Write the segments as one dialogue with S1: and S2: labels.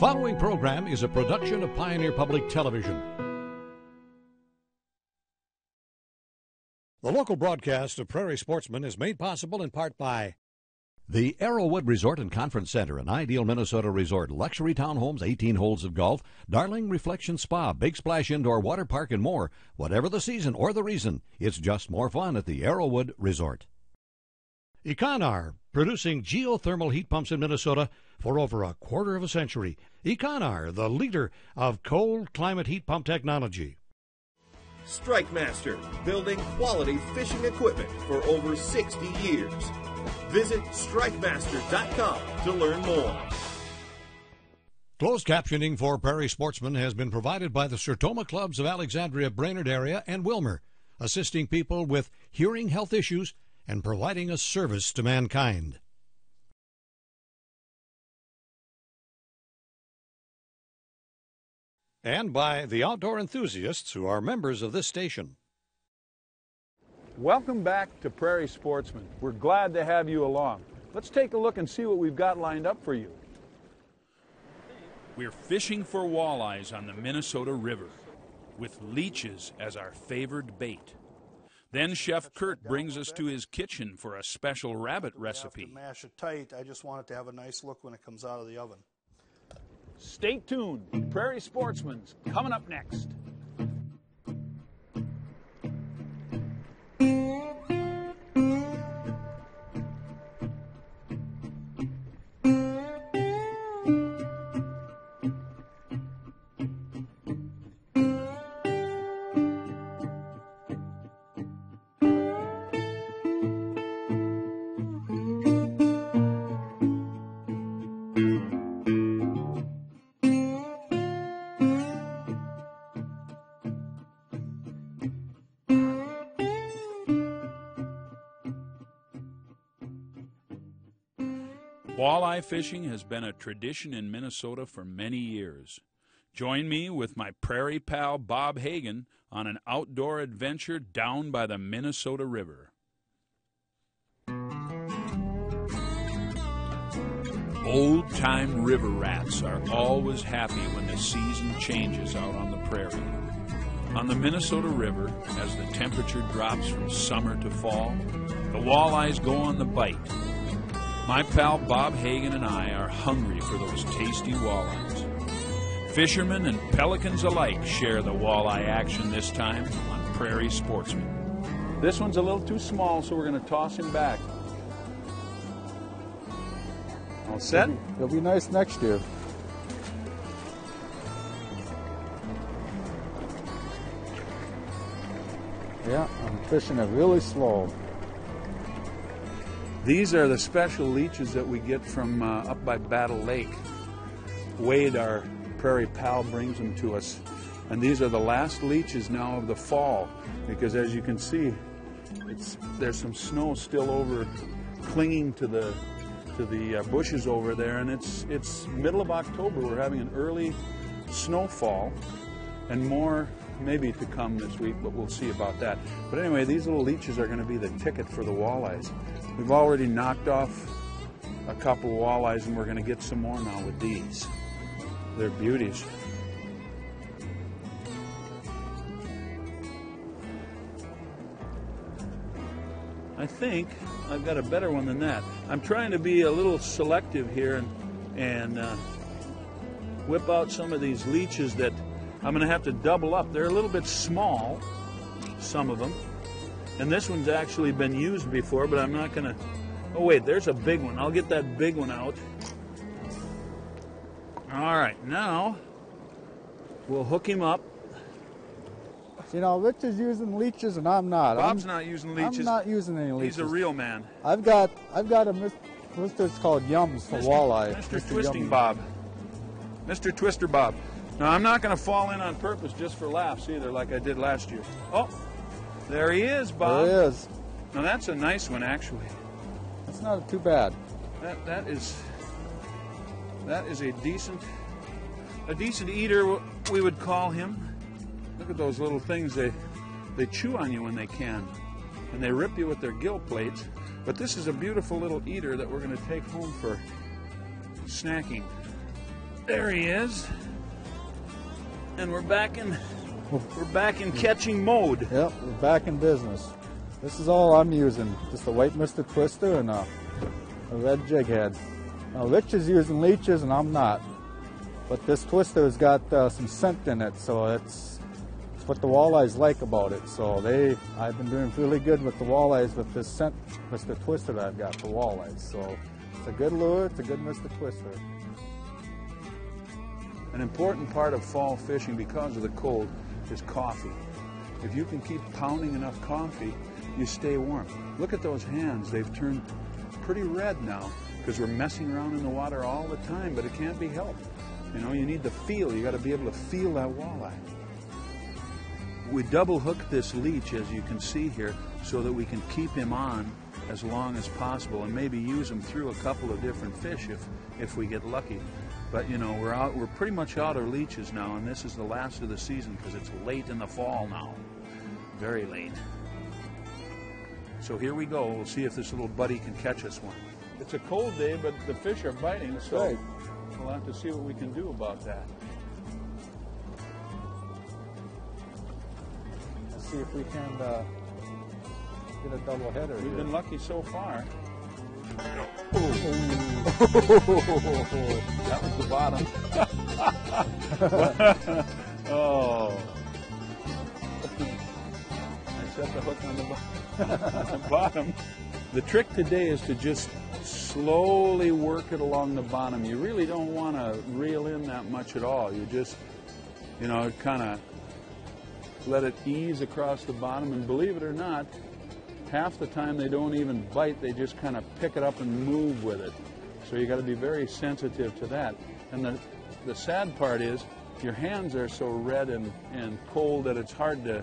S1: following program is a production of Pioneer Public Television. The local broadcast of Prairie Sportsman is made possible in part by the Arrowwood Resort and Conference Center, an ideal Minnesota resort, luxury townhomes, 18 holes of golf, Darling Reflection Spa, Big Splash Indoor Water Park, and more. Whatever the season or the reason, it's just more fun at the Arrowwood Resort. Econar, producing geothermal heat pumps in Minnesota for over a quarter of a century. Econar, the leader of cold climate heat pump technology.
S2: Strike Master, building quality fishing equipment for over 60 years. Visit strikemaster.com to learn more.
S1: Closed captioning for Prairie Sportsman has been provided by the Sertoma Clubs of Alexandria, Brainerd area, and Willmar, assisting people with hearing health issues and providing a service to mankind. And by the outdoor enthusiasts who are members of this station.
S3: Welcome back to Prairie Sportsman. We're glad to have you along. Let's take a look and see what we've got lined up for you.
S4: We're fishing for walleyes on the Minnesota River with leeches as our favored bait. Then Chef Curt brings us to his kitchen for a special rabbit recipe.
S5: mash it tight. I just want it to have a nice look when it comes out of the oven.
S3: Stay tuned. Prairie Sportsman's coming up next.
S4: Walleye fishing has been a tradition in Minnesota for many years. Join me with my prairie pal Bob Hagen on an outdoor adventure down by the Minnesota River. Old time river rats are always happy when the season changes out on the prairie. On the Minnesota River, as the temperature drops from summer to fall, the walleyes go on the bite my pal Bob Hagen and I are hungry for those tasty walleyes. Fishermen and pelicans alike share the walleye action this time on Prairie Sportsman.
S3: This one's a little too small, so we're going to toss him back. All set?
S6: It'll be, it'll be nice next year. Yeah, I'm fishing it really slow.
S3: These are the special leeches that we get from uh, up by Battle Lake. Wade, our prairie pal, brings them to us. And these are the last leeches now of the fall because as you can see, it's, there's some snow still over clinging to the to the uh, bushes over there and it's it's middle of October we're having an early snowfall and more maybe to come this week but we'll see about that but anyway these little leeches are going to be the ticket for the walleyes We've already knocked off a couple walleyes and we're going to get some more now with these. They're beauties. I think I've got a better one than that. I'm trying to be a little selective here and, and uh, whip out some of these leeches that I'm going to have to double up. They're a little bit small, some of them. And this one's actually been used before, but I'm not going to. Oh, wait, there's a big one. I'll get that big one out. All right, now we'll hook him up.
S6: You know, Rich is using leeches and I'm not.
S3: Bob's
S6: I'm,
S3: not using leeches.
S6: I'm not using any leeches.
S3: He's a real man.
S6: I've got I've got a what's this called yums for
S3: Mr.
S6: walleye.
S3: Mr.
S6: Mr.
S3: Twisting. Bob. Mr. Twister Bob. Now, I'm not going to fall in on purpose just for laughs either, like I did last year. Oh, there he is, Bob.
S6: There he is.
S3: Now, that's a nice one, actually.
S6: That's not too bad.
S3: That that is that is a decent a decent eater we would call him. Look at those little things they they chew on you when they can, and they rip you with their gill plates. But this is a beautiful little eater that we're going to take home for snacking.
S4: There he is. And we're back in we're back in catching mode.
S6: Yep, we're back in business. This is all I'm using. Just a white Mr. Twister and a, a red jig head. Now Rich is using leeches and I'm not. But this twister has got uh, some scent in it, so it's, it's what the walleyes like about it. So they, I've been doing really good with the walleyes with this scent Mr. Twister that I've got for walleyes. So it's a good lure, it's a good Mr. Twister.
S3: An important part of fall fishing because of the cold is coffee. If you can keep pounding enough coffee, you stay warm. Look at those hands. They've turned pretty red now because we're messing around in the water all the time, but it can't be helped. You know, you need the feel. You got to be able to feel that walleye. We double hook this leech, as you can see here, so that we can keep him on as long as possible and maybe use him through a couple of different fish if, if we get lucky. But you know, we're out. We're pretty much out of leeches now, and this is the last of the season because it's late in the fall now, very late. So here we go. We'll see if this little buddy can catch us one. It's a cold day, but the fish are biting, so
S6: right.
S3: we'll have to see what we can do about that.
S6: Let's see if we can uh, get a double header.
S3: We've
S6: here.
S3: been lucky so far. That was the bottom. oh. I set the hook on the, the bottom. The trick today is to just slowly work it along the bottom. You really don't want to reel in that much at all. You just, you know, kind of let it ease across the bottom. And believe it or not, half the time they don't even bite, they just kind of pick it up and move with it. So you got to be very sensitive to that. And the, the sad part is your hands are so red and, and cold that it's hard to,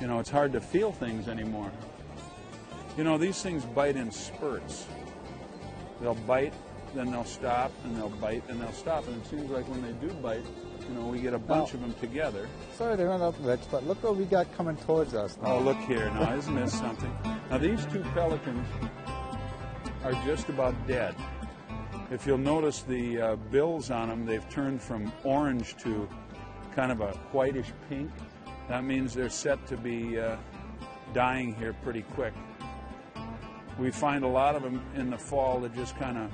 S3: you know, it's hard to feel things anymore. You know, these things bite in spurts. They'll bite, then they'll stop, and they'll bite, and they'll stop. And it seems like when they do bite, you know, we get a bunch
S6: Now-
S3: of them together.
S6: Sorry to run up, Rich, but look what we got coming towards us now.
S3: Oh, look here. Now, isn't this something? Now, these two pelicans are just about dead. If you'll notice the uh, bills on them, they've turned from orange to kind of a whitish pink. That means they're set to be uh, dying here pretty quick. We find a lot of them in the fall that just kind of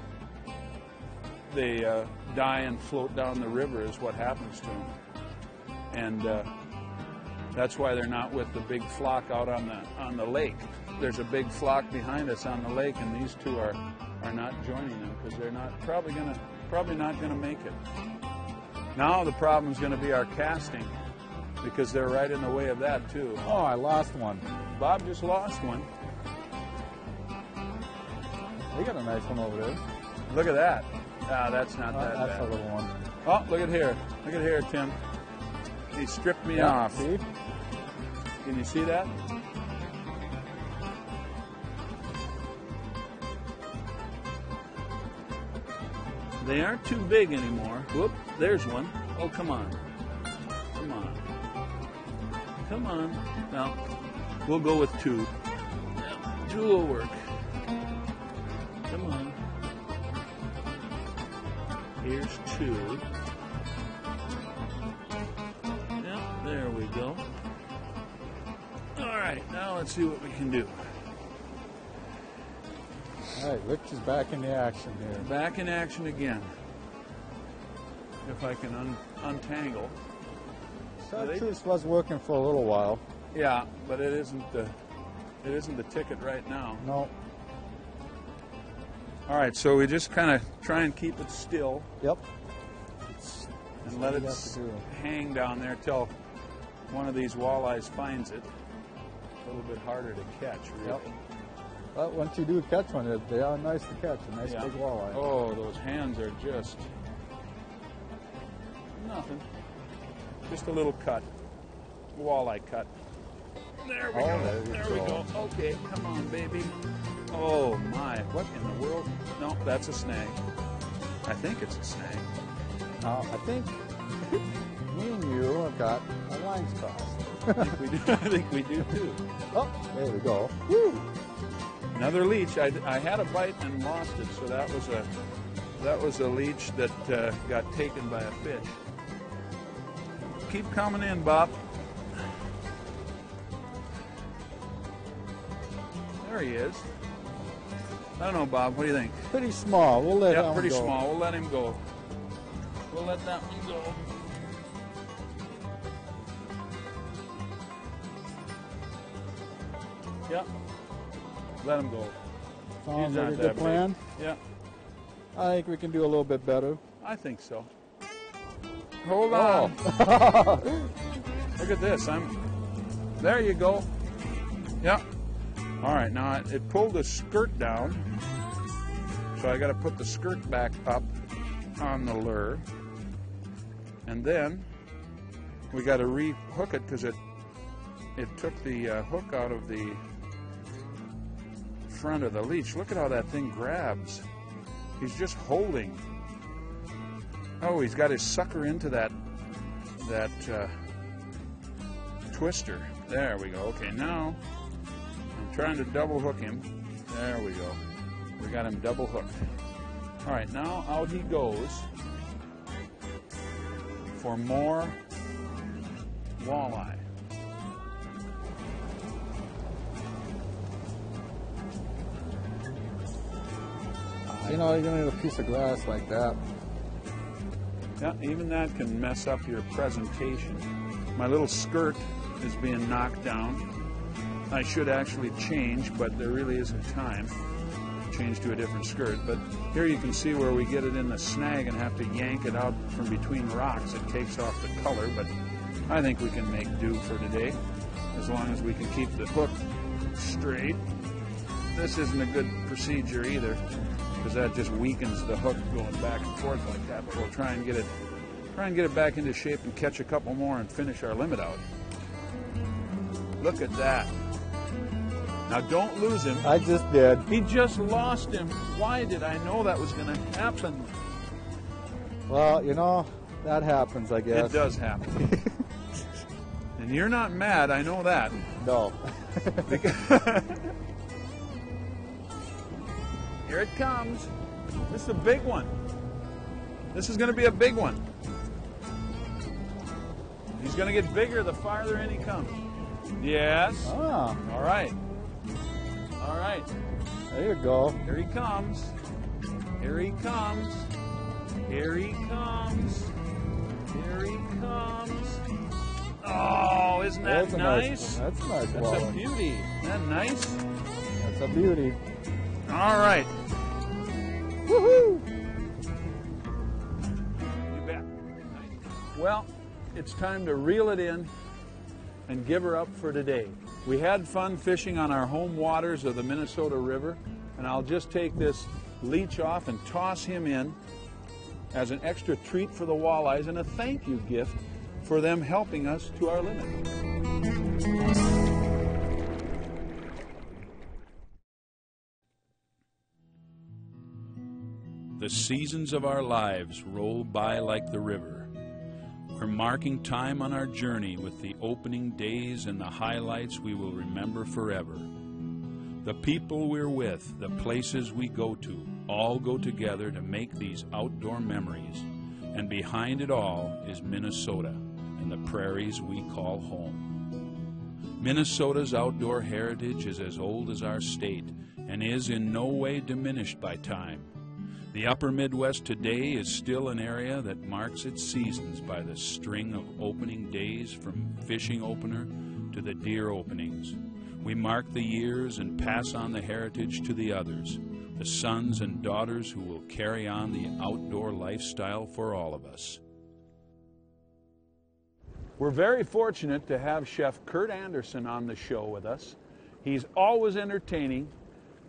S3: they uh, die and float down the river is what happens to them. And uh, that's why they're not with the big flock out on the on the lake. There's a big flock behind us on the lake, and these two are are not joining them because they're not probably gonna probably not gonna make it. Now the problem is going to be our casting because they're right in the way of that too.
S6: Oh, I lost one.
S3: Bob just lost one.
S6: We got a nice one over there.
S3: Look at that. Ah, that's not
S6: Oh,
S3: that
S6: that's
S3: bad.
S6: a little one.
S3: Oh, look at here. Look at here, Tim. He stripped me off.
S6: See?
S3: Can you see that? They aren't too big anymore. Whoop, there's one. Oh, come on. Come on. Come on. Now, we'll go with two. Two will work. Come on. Two. Yep, there we go. All right, now let's see what we can do.
S6: All right, Rich is back in the action here.
S3: Back in action again. If I can un- untangle.
S6: Chartreuse was working for a little while.
S3: Yeah, but it isn't the it isn't the ticket right now.
S6: No.
S3: All right, so we just kind of try and keep it still
S6: Yep.
S3: and let it hang down there till one of these walleyes finds it. A little bit harder to catch, really.
S6: Yep. But once you do catch one, they- they are nice to catch. A nice
S3: Yeah.
S6: big walleye.
S3: Oh, those hands are just nothing. Just a little cut, walleye cut. There we
S6: Oh,
S3: go.
S6: there
S3: There we
S6: go.
S3: go. Okay, come on, baby. Oh my! What in the world? No, that's a snag. I think it's a snag.
S6: Now, I think me and you have got our lines crossed.
S3: I think we do. I think we do too.
S6: Oh, there we go. Woo!
S3: Another leech. I, I had a bite and lost it, so that was a that was a leech that uh, got taken by a fish. Keep coming in, Bob. There he is. I don't know, Bob. What do you think?
S6: Pretty small. We'll let him
S3: pretty
S6: go.
S3: Pretty small. We'll let him go. We'll let that one go. Yep. Let him go.
S6: Sounds like a good
S3: big.
S6: plan.
S3: Yeah,
S6: I think we can do a little bit better.
S3: I think so. Hold on.
S6: Oh.
S3: Look at this. I'm. There you go. Yep. All right. Now it- pulled the skirt down, so I got to put the skirt back up on the lure, and then we got to re-hook it because it it took the uh, hook out of the front of the leech. Look at how that thing grabs. He's just holding. Oh, he's got his sucker into that that uh, twister. There we go. Okay, now trying to double hook him. There we go. We got him double hooked. All right, now out he goes for more walleye.
S6: You know, you're gonna need a piece of glass like that.
S3: Yeah, even that can mess up your presentation. My little skirt is being knocked down. I should actually change, but there really isn't time to change to a different skirt. But here you can see where we get it in the snag and have to yank it out from between rocks. It takes off the color, but I think we can make do for today as long as we can keep the hook straight. This isn't a good procedure either because that just weakens the hook going back and forth like that. But we'll try and get it, try and get it back into shape and catch a couple more and finish our limit out. Look at that. Now don't lose him.
S6: I just did.
S3: He just lost him. Why did I know that was going to happen?
S6: Well, you know, that happens, I guess.
S3: It does happen. and you're not mad, I know that.
S6: No.
S3: Here it comes. This is a big one. This is going to be a big one. He's going to get bigger the farther in he comes. Yes.
S6: Ah,
S3: All right. All right.
S6: there you go.
S3: Here he comes. Here he comes. Here he comes. Here he comes. Oh, isn't that
S6: That's a
S3: nice?
S6: That's a nice
S3: That's a beauty. Isn't that nice?
S6: That's a beauty.
S3: All right.
S6: Woohoo!
S3: You bet. Well, it's time to reel it in and give her up for today. We had fun fishing on our home waters of the Minnesota River, and I'll just take this leech off and toss him in as an extra treat for the walleyes and a thank you gift for them helping us to our limit. The seasons of our lives roll by like the river. We're marking time on our journey with the opening days and the highlights we will remember forever. The people we're with, the places we go to, all go together to make these outdoor memories. And behind it all is Minnesota and the prairies we call home. Minnesota's outdoor heritage is as old as our state and is in no way diminished by time. The upper Midwest today is still an area that marks its seasons by the string of opening days from fishing opener to the deer openings. We mark the years and pass on the heritage to the others, the sons and daughters who will carry on the outdoor lifestyle for all of us. We're very fortunate to have Chef Curt Anderson on the show with us. He's always entertaining,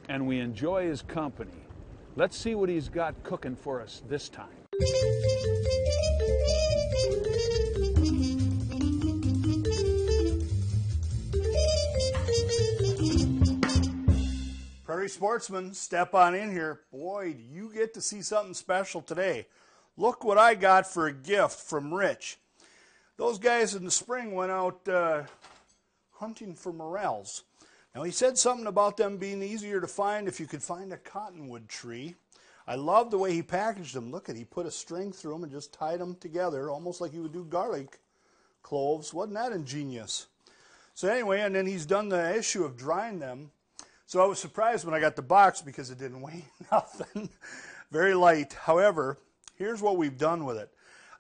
S3: and we enjoy his company. Let's see what he's got cooking for us this time.
S5: Prairie sportsman, step on in here. Boy, do you get to see something special today. Look what I got for a gift from Rich. Those guys in the spring went out uh, hunting for morels. Now, he said something about them being easier to find if you could find a cottonwood tree. I love the way he packaged them. Look at he put a string through them and just tied them together, almost like you would do garlic cloves. Wasn't that ingenious? So anyway, and then he's done the issue of drying them. So I was surprised when I got the box because it didn't weigh nothing. Very light. However, here's what we've done with it.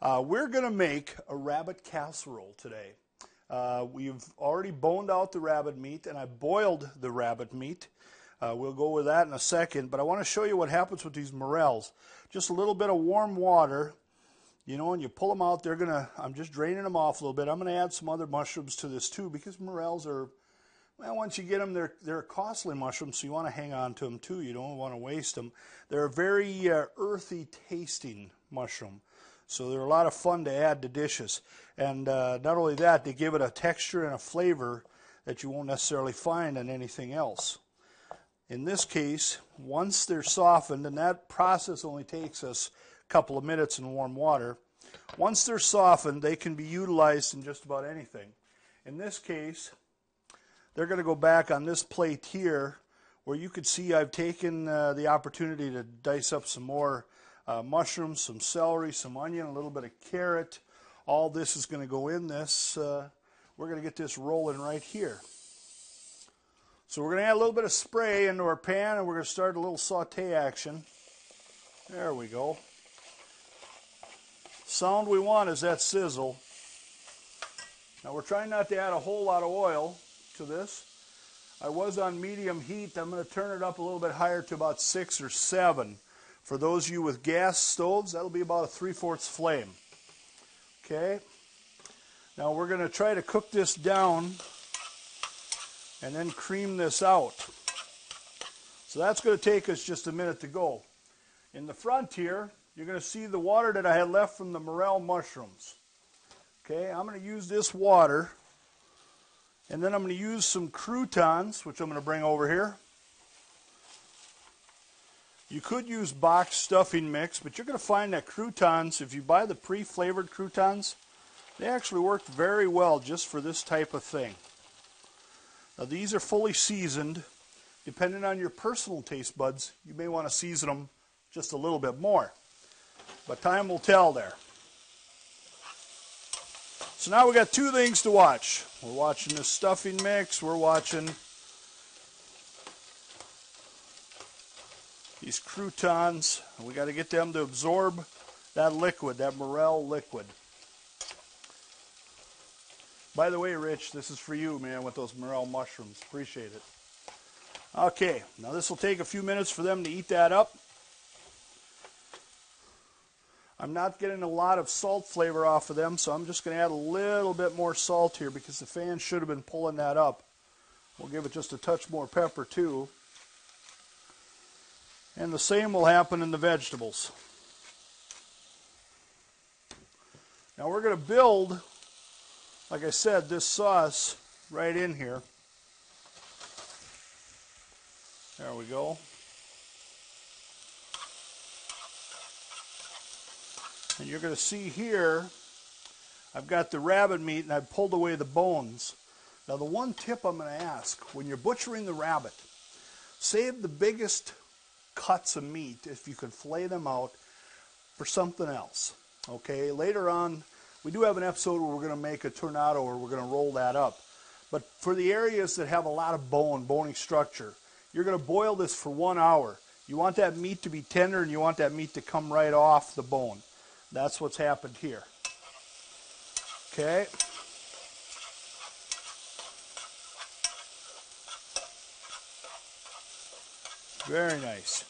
S5: Uh, we're going to make a rabbit casserole today. Uh, we've already boned out the rabbit meat, and I boiled the rabbit meat. Uh, we'll go with that in a second, but I want to show you what happens with these morels. Just a little bit of warm water, you know, and you pull them out. They're gonna. I'm just draining them off a little bit. I'm going to add some other mushrooms to this too, because morels are. Well, once you get them, they're they're costly mushrooms, so you want to hang on to them too. You don't want to waste them. They're a very uh, earthy tasting mushroom. So they're a lot of fun to add to dishes. And uh, not only that, they give it a texture and a flavor that you won't necessarily find in anything else. In this case, once they're softened, and that process only takes us a couple of minutes in warm water, once they're softened, they can be utilized in just about anything. In this case, they're going to go back on this plate here where you could see I've taken uh, the opportunity to dice up some more uh, mushrooms, some celery, some onion, a little bit of carrot. All this is going to go in this. Uh, we're going to get this rolling right here. So we're going to add a little bit of spray into our pan and we're going to start a little saute action. There we go. Sound we want is that sizzle. Now we're trying not to add a whole lot of oil to this. I was on medium heat. I'm going to turn it up a little bit higher to about six or seven. For those of you with gas stoves, that'll be about a 3 fourths flame. Okay? Now we're going to try to cook this down and then cream this out. So that's going to take us just a minute to go. In the front here, you're going to see the water that I had left from the morel mushrooms. Okay, I'm going to use this water, and then I'm going to use some croutons, which I'm going to bring over here. You could use box stuffing mix, but you're going to find that croutons, if you buy the pre-flavored croutons, they actually work very well just for this type of thing. Now these are fully seasoned. Depending on your personal taste buds, you may want to season them just a little bit more. But time will tell there. So now we got two things to watch. We're watching this stuffing mix. We're watching these croutons. We got to get them to absorb that liquid, that morel liquid. By the way, Rich, this is for you, man, with those morel mushrooms. Appreciate it. Okay, now this will take a few minutes for them to eat that up. I'm not getting a lot of salt flavor off of them, so I'm just going to add a little bit more salt here because the fan should have been pulling that up. We'll give it just a touch more pepper too. And the same will happen in the vegetables. Now we're going to build, like I said, this sauce right in here. There we go. And you're going to see here, I've got the rabbit meat and I've pulled away the bones. Now the one tip I'm going to ask, when you're butchering the rabbit, save the biggest cuts of meat, if you can flay them out, for something else. Okay, later on, we do have an episode where we're going to make a tornado or we're going to roll that up. But for the areas that have a lot of bone, bony structure, you're going to boil this for one hour. You want that meat to be tender and you want that meat to come right off the bone. That's what's happened here. Okay. Very nice.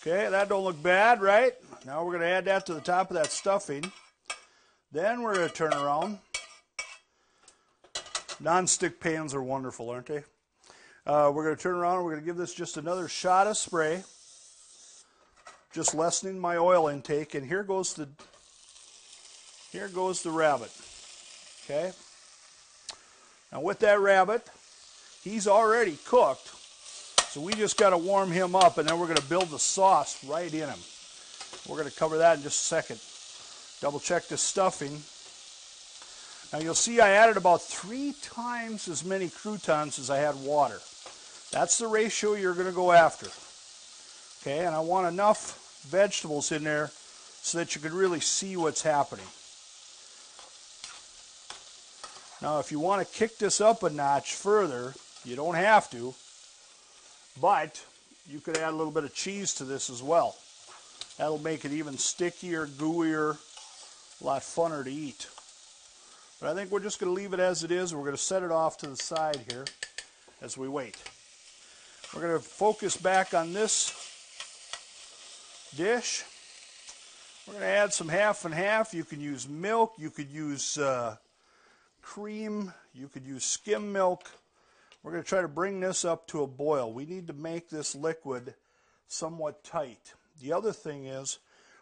S5: Okay, that don't look bad, right? Now we're going to add that to the top of that stuffing. Then we're going to turn around. Non-stick pans are wonderful, aren't they? Uh, we're going to turn around we're going to give this just another shot of spray. Just lessening my oil intake. And here goes the here goes the rabbit. Okay? Now with that rabbit, he's already cooked. So we just got to warm him up and then we're going to build the sauce right in him. We're going to cover that in just a second. Double check the stuffing. Now you'll see I added about three times as many croutons as I had water. That's the ratio you're going to go after. Okay, and I want enough vegetables in there so that you can really see what's happening. Now if you want to kick this up a notch further, you don't have to, but you could add a little bit of cheese to this as well. That'll make it even stickier, gooier, a lot funner to eat. But I think we're just going to leave it as it is. We're going to set it off to the side here as we wait. We're going to focus back on this dish. We're going to add some half and half. You can use milk. You could use uh, cream. You could use skim milk. We're going to try to bring this up to a boil. We need to make this liquid somewhat tight. The other thing is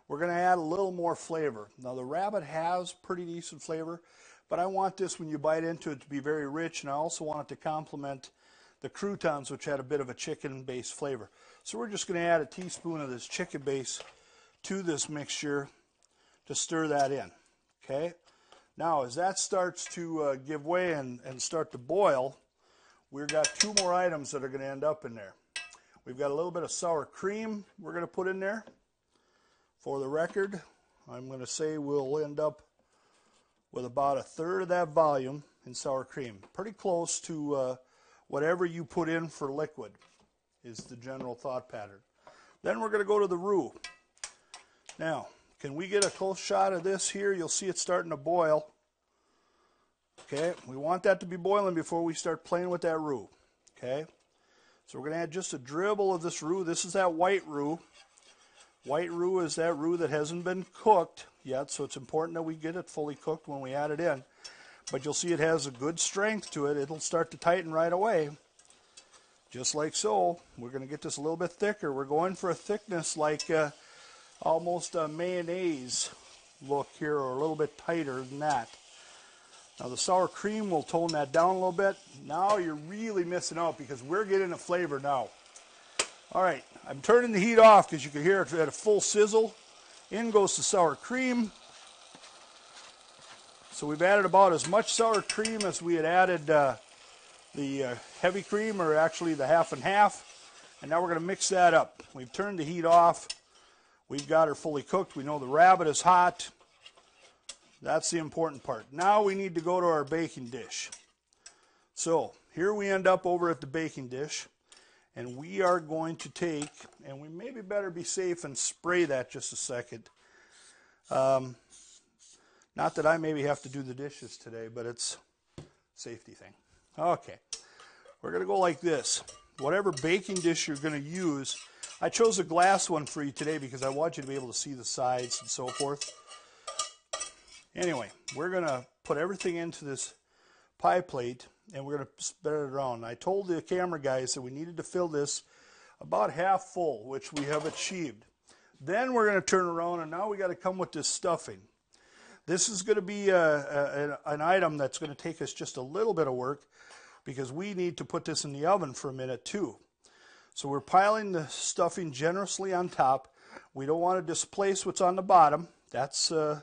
S5: we're going to add a little more flavor. Now the rabbit has pretty decent flavor, but I want this when you bite into it to be very rich, and I also want it to complement the croutons, which had a bit of a chicken-based flavor. So we're just going to add a teaspoon of this chicken base to this mixture to stir that in. Okay. Now, as that starts to uh, give way and, and start to boil, we've got two more items that are going to end up in there. We've got a little bit of sour cream we're going to put in there. For the record, I'm going to say we'll end up with about a third of that volume in sour cream. Pretty close to uh, whatever you put in for liquid is the general thought pattern. Then we're going to go to the roux. Now, can we get a close shot of this here? You'll see it starting to boil. Okay, we want that to be boiling before we start playing with that roux. Okay, so we're going to add just a dribble of this roux. This is that white roux. White roux is that roux that hasn't been cooked yet, so it's important that we get it fully cooked when we add it in. But you'll see it has a good strength to it. It'll start to tighten right away, just like so. We're going to get this a little bit thicker. We're going for a thickness like uh, almost a mayonnaise look here, or a little bit tighter than that. Now the sour cream will tone that down a little bit. Now you're really missing out because we're getting a flavor now. All right, I'm turning the heat off because you can hear it at a full sizzle. In goes the sour cream. So we've added about as much sour cream as we had added uh, the uh, heavy cream, or actually the half and half. And now we're going to mix that up. We've turned the heat off. We've got her fully cooked. We know the rabbit is hot. That's the important part. Now we need to go to our baking dish. So here we end up over at the baking dish. And we are going to take, and we maybe better be safe and spray that just a second. Um, not that I maybe have to do the dishes today, but it's safety thing. Okay. We're going to go like this. Whatever baking dish you're going to use, I chose a glass one for you today because I want you to be able to see the sides and so forth. Anyway, we're going to put everything into this pie plate and we're going to spread it around. I told the camera guys that we needed to fill this about half full, which we have achieved. Then we're going to turn around, and now we got to come with this stuffing. This is going to be uh, a, a, an item that's going to take us just a little bit of work because we need to put this in the oven for a minute too. So we're piling the stuffing generously on top. We don't want to displace what's on the bottom. That's uh,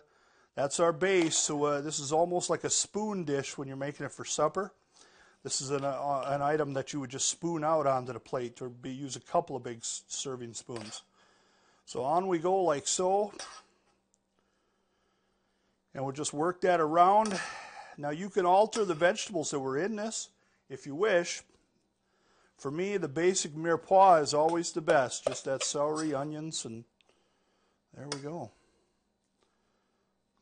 S5: that's our base. So uh, this is almost like a spoon dish when you're making it for supper. This is an, uh, an item that you would just spoon out onto the plate or be, use a couple of big serving spoons. So on we go like so. And we'll just work that around. Now you can alter the vegetables that were in this if you wish. For me, the basic mirepoix is always the best. Just that celery, onions, and there we go.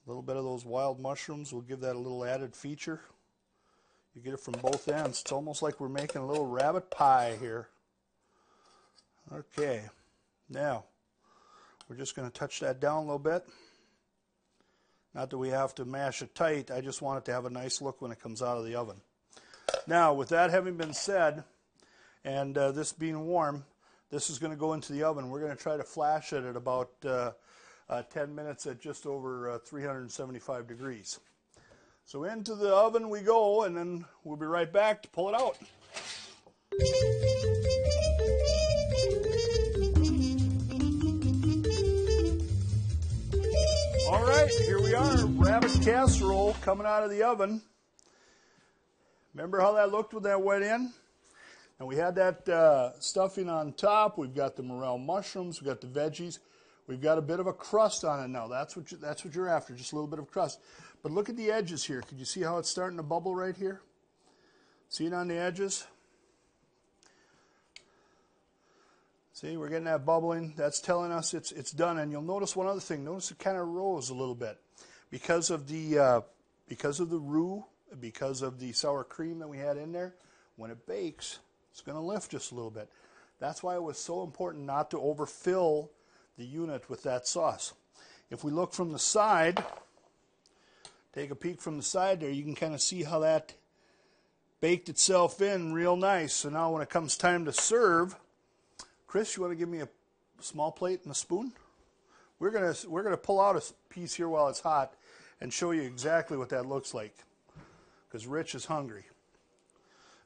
S5: A little bit of those wild mushrooms will give that a little added feature. You get it from both ends. It's almost like we're making a little rabbit pie here. Okay, now we're just going to touch that down a little bit. Not that we have to mash it tight, I just want it to have a nice look when it comes out of the oven. Now, with that having been said, and uh, this being warm, this is going to go into the oven. We're going to try to flash it at about uh, uh, 10 minutes at just over uh, 375 degrees. So into the oven we go, and then we'll be right back to pull it out. All right, here we are, rabbit casserole coming out of the oven. Remember how that looked when that went in? And we had that uh, stuffing on top. We've got the morel mushrooms. We've got the veggies. We've got a bit of a crust on it now. That's what you, that's what you're after, just a little bit of crust. But look at the edges here. Could you see how it's starting to bubble right here? See it on the edges? See, we're getting that bubbling. That's telling us it's it's done. And you'll notice one other thing. Notice it kind of rose a little bit because of the uh, because of the roux, because of the sour cream that we had in there. When it bakes, it's going to lift just a little bit. That's why it was so important not to overfill the unit with that sauce. If we look from the side, take a peek from the side there, you can kind of see how that baked itself in real nice. So now when it comes time to serve, Chris, you want to give me a small plate and a spoon? We're gonna we're gonna pull out a piece here while it's hot and show you exactly what that looks like. Because Rich is hungry.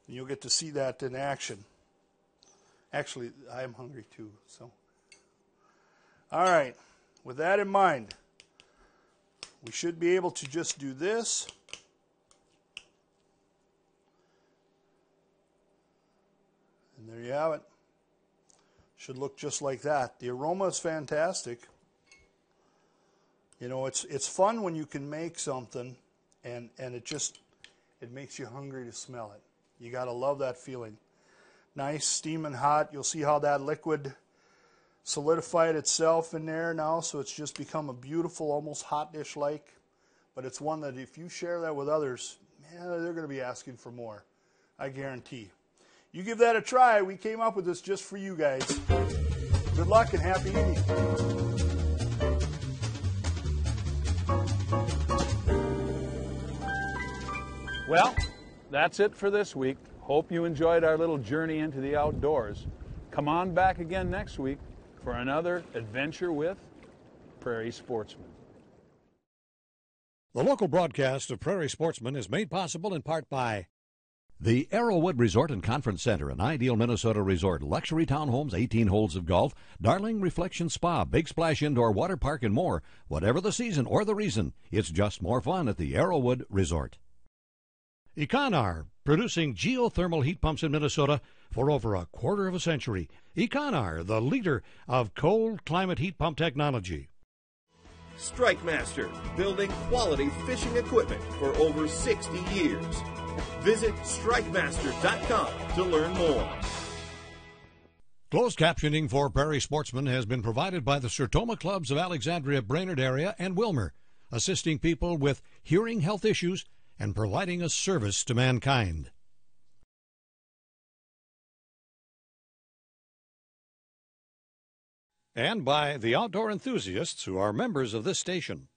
S5: And you'll get to see that in action. Actually, I'm hungry too, so. All right, with that in mind, we should be able to just do this. And there you have it. Should look just like that. The aroma is fantastic. You know, it's it's fun when you can make something and and it just it makes you hungry to smell it. You got to love that feeling. Nice, steaming hot. You'll see how that liquid solidified itself in there now, so it's just become a beautiful, almost hot dish like. But it's one that if you share that with others, man, they're going to be asking for more. I guarantee. You give that a try. We came up with this just for you guys. Good luck and happy eating.
S3: Well, that's it for this week. Hope you enjoyed our little journey into the outdoors. Come on back again next week for another adventure with Prairie Sportsman.
S1: The local broadcast of Prairie Sportsman is made possible in part by the Arrowwood Resort and Conference Center, an ideal Minnesota resort, luxury townhomes, 18 holes of golf, Darling Reflection Spa, Big Splash Indoor Water Park, and more. Whatever the season or the reason, it's just more fun at the Arrowwood Resort. Econar, producing geothermal heat pumps in Minnesota for over a quarter of a century. Econar, the leader of cold climate heat pump technology.
S2: Strike Master, building quality fishing equipment for over 60 years. Visit strikemaster.com to learn more.
S1: Closed captioning for Prairie Sportsman has been provided by the Sertoma Clubs of Alexandria, Brainerd area, and Willmar, assisting people with hearing health issues and providing a service to mankind. And by the outdoor enthusiasts who are members of this station.